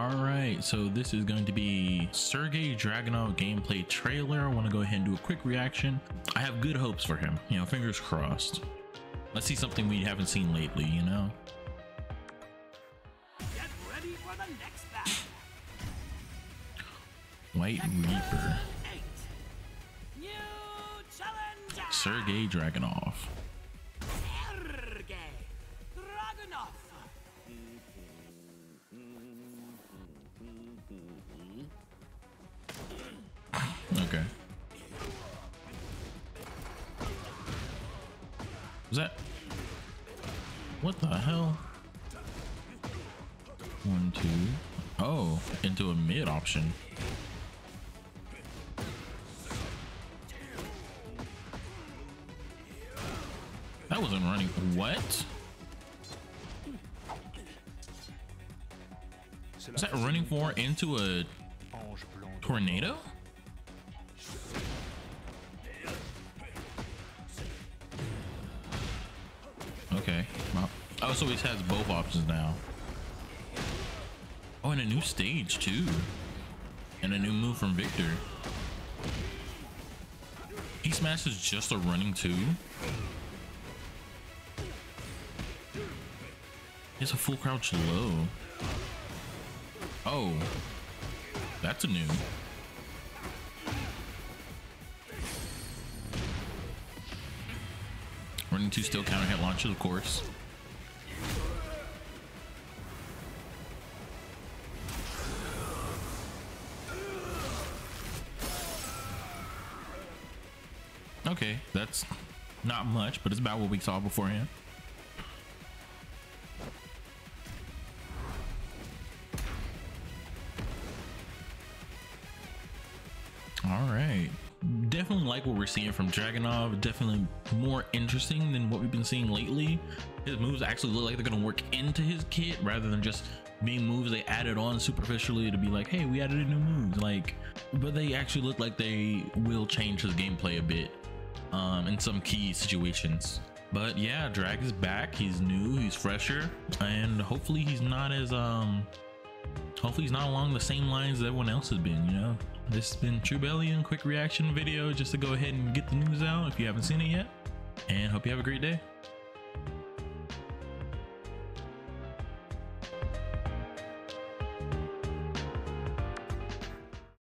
All right, so this is going to be Sergei Dragunov gameplay trailer. I want to go ahead and do a quick reaction. I have good hopes for him, you know, fingers crossed. Let's see something we haven't seen lately, you know? Get ready for the next battle. White Reaper. Sergei Dragunov. Okay. Was that? What the hell? One, two. Oh, into a mid option. That wasn't running. What? Was that running for into a tornado? Okay. Oh, so he has both options now. Oh, and a new stage too. And a new move from Victor. He smashes just a running two. It's a full crouch low. Oh, that's a new. Running two still counter hit launches, of course. Okay, that's not much, but it's about what we saw beforehand. All right. Definitely like what we're seeing from Dragunov. Definitely more interesting than what we've been seeing lately. His moves actually look like they're gonna work into his kit rather than just being moves they added on superficially to be like, hey, we added a new move. Like, but they actually look like they will change his gameplay a bit um, in some key situations. But yeah, Drag is back. He's new, he's fresher, and hopefully he's not as um hopefully he's not along the same lines that everyone else has been, you know. This has been True TruBelian, quick reaction video just to go ahead and get the news out if you haven't seen it yet. And hope you have a great day.